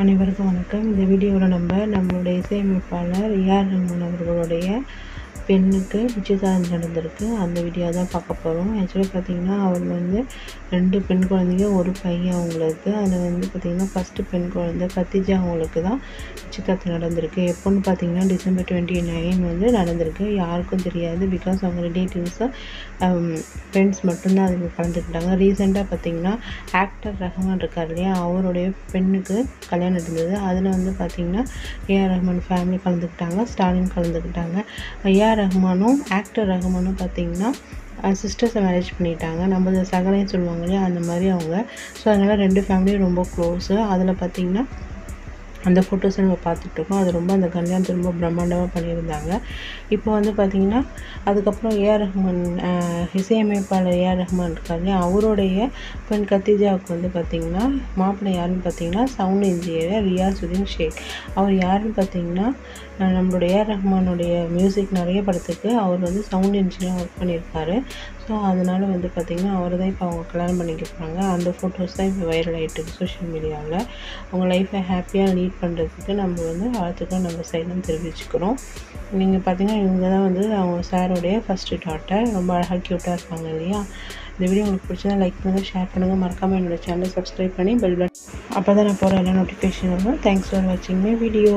அனைவருக்கும் வணக்கம். இந்த வீடியோவில் நம்ம நம்மளுடைய இசையமைப்பாளர் ஏஆர் ரஹ்மான் அவர்களுடைய பெண்ணுக்கு நிச்சயதார்த்தம் நடந்திருக்கு. அந்த வீடியோ தான் பார்க்க போகிறோம் ஆக்சுவலாக பார்த்திங்கன்னா அவர் வந்து ரெண்டு பெண் குழந்தைங்க ஒரு பையன் அவங்களுக்கு. அதில் வந்து பார்த்திங்கன்னா ஃபஸ்ட்டு பெண் குழந்தை கத்திஜா அவங்களுக்கு தான் நிச்சயதார்த்தம் நடந்திருக்கு. எப்போன்னு பார்த்தீங்கன்னா டிசம்பர் டுவெண்ட்டி நைன் வந்து நடந்திருக்கு. யாருக்கும் தெரியாது. பிகாஸ் அவங்க ரிலேட்டிவ்ஸாக ஃப்ரெண்ட்ஸ் மட்டும்தான் அதுக்கு கலந்துக்கிட்டாங்க. ரீசெண்டாக பார்த்தீங்கன்னா ஆக்டர் ரஹ்மான் இருக்கார் இல்லையா? அவருடைய பெண்ணுக்கு கல்யாணம் இருந்தது அதில் வந்து பார்த்திங்கன்னா ஏஆர் ரஹ்மான் ஃபேமிலி கலந்துக்கிட்டாங்க. ஸ்டாலின் கலந்துக்கிட்டாங்க. ஏஆர் ரஹ்மானும் ஆக்டர் ரஹ்மானும் பார்த்திங்கன்னா சிஸ்டர்ஸை மேரேஜ் பண்ணிட்டாங்க. நம்ம சகலைன்னு சொல்லுவாங்க இல்லையா? அந்த மாதிரி அவங்க. ஸோ அதனால் ரெண்டு ஃபேமிலியும் ரொம்ப க்ளோஸு அதில் பார்த்திங்கன்னா அந்த ஃபோட்டோஸை நம்ம பார்த்துட்ருக்கோம் அது ரொம்ப அந்த கல்யாணத்தை ரொம்ப பிரம்மாண்டமாக பண்ணியிருந்தாங்க. இப்போ வந்து பார்த்திங்கன்னா அதுக்கப்புறம் ஏஆர் ரஹ்மான் இசையமைப்பாளர் ஏஆர் ரஹ்மான் இருக்காரு. அவருடைய பெண் கத்திஜாவுக்கு வந்து பார்த்திங்கன்னா மாப்பிள்ளை யாருன்னு பார்த்தீங்கன்னா சவுண்ட் இன்ஜினியர் ரியாசுதீன் ஷேக் அவர் யாருன்னு பார்த்தீங்கன்னா நம்மளுடைய ஏஆர் ரஹ்மானுடைய மியூசிக் நிறைய படத்துக்கு அவர் வந்து சவுண்ட் இன்ஜினியர் ஒர்க் பண்ணியிருக்காரு. ஸோ அதனால் வந்து பார்த்திங்கன்னா அவர் தான் இப்போ அவங்க கல்யாணம் பண்ணிக்க போகிறாங்க அந்த ஃபோட்டோஸ் தான் இப்போ வைரல் ஆகிட்டு சோஷியல் மீடியாவில் அவங்க லைஃப்பை ஹாப்பியாக லீட் பண்ணுறதுக்கு நம்ம வந்து வாழ்த்துக்கள் நம்ம சைடும் தெரிவிச்சுக்கிறோம். நீங்கள் பார்த்தீங்கன்னா இவங்க தான் வந்து அவங்க சாரோடைய ஃபஸ்ட்டு டாட்டர் ரொம்ப அழகாக க்யூட்டாக இருப்பாங்க இல்லையா? இந்த வீடியோ உங்களுக்கு பிடிச்சதா லைக் பண்ணுங்கள் ஷேர் பண்ணுங்கள் மறக்காமல் என்னோடய சேனலை சப்ஸ்கிரைப் பண்ணி பெல் பட்டன் அப்போ தான் நான் போகிற எல்லா நோட்டிஃபிகேஷன் வரும் தேங்க்ஸ் ஃபார் வாட்சிங் மை வீடியோ